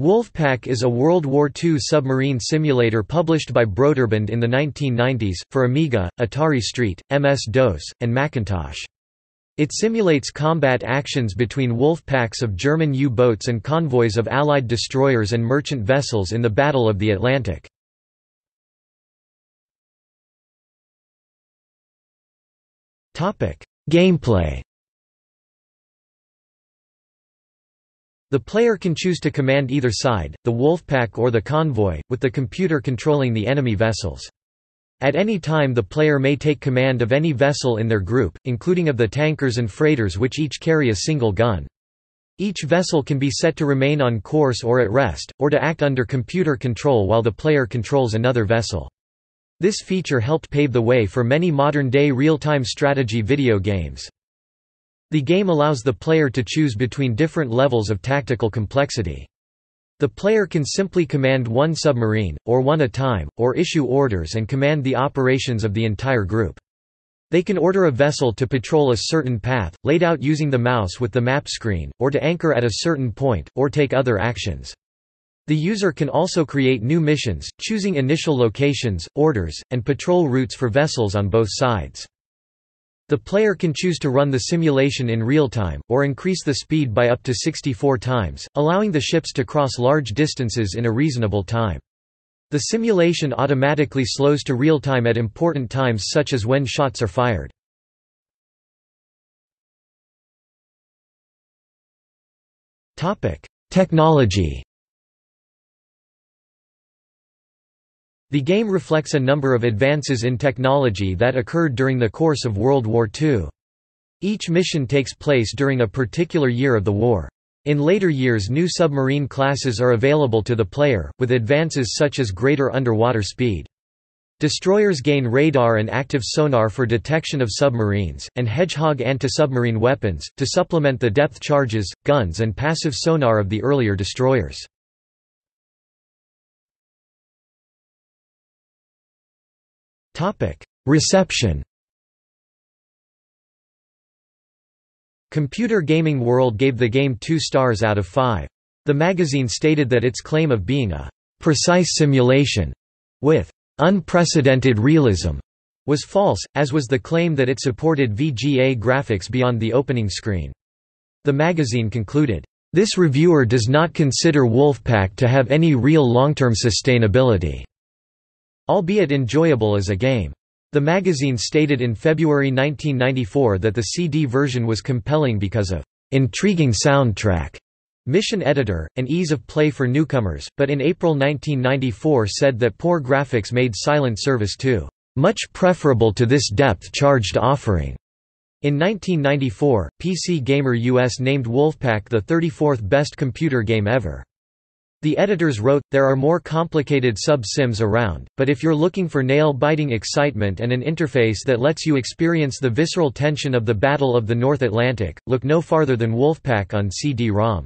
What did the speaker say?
Wolfpack is a World War II submarine simulator published by Broderbund in the 1990s, for Amiga, Atari ST, MS-DOS, and Macintosh. It simulates combat actions between wolf packs of German U-boats and convoys of Allied destroyers and merchant vessels in the Battle of the Atlantic. Gameplay The player can choose to command either side, the Wolfpack or the convoy, with the computer controlling the enemy vessels. At any time the player may take command of any vessel in their group, including of the tankers and freighters which each carry a single gun. Each vessel can be set to remain on course or at rest, or to act under computer control while the player controls another vessel. This feature helped pave the way for many modern-day real-time strategy video games. The game allows the player to choose between different levels of tactical complexity. The player can simply command one submarine, or one a time, or issue orders and command the operations of the entire group. They can order a vessel to patrol a certain path, laid out using the mouse with the map screen, or to anchor at a certain point, or take other actions. The user can also create new missions, choosing initial locations, orders, and patrol routes for vessels on both sides. The player can choose to run the simulation in real time, or increase the speed by up to 64 times, allowing the ships to cross large distances in a reasonable time. The simulation automatically slows to real time at important times such as when shots are fired. Technology The game reflects a number of advances in technology that occurred during the course of World War II. Each mission takes place during a particular year of the war. In later years new submarine classes are available to the player, with advances such as greater underwater speed. Destroyers gain radar and active sonar for detection of submarines, and Hedgehog anti-submarine weapons, to supplement the depth charges, guns and passive sonar of the earlier destroyers. Reception Computer Gaming World gave the game two stars out of five. The magazine stated that its claim of being a precise simulation with unprecedented realism was false, as was the claim that it supported VGA graphics beyond the opening screen. The magazine concluded, "...this reviewer does not consider Wolfpack to have any real long-term sustainability." Albeit enjoyable as a game. The magazine stated in February 1994 that the CD version was compelling because of intriguing soundtrack, mission editor, and ease of play for newcomers, but in April 1994 said that poor graphics made silent service too much preferable to this depth-charged offering. In 1994, PC Gamer US named Wolfpack the 34th best computer game ever. The editors wrote, there are more complicated sub-sims around, but if you're looking for nail-biting excitement and an interface that lets you experience the visceral tension of the Battle of the North Atlantic, look no farther than Wolfpack on CD-ROM.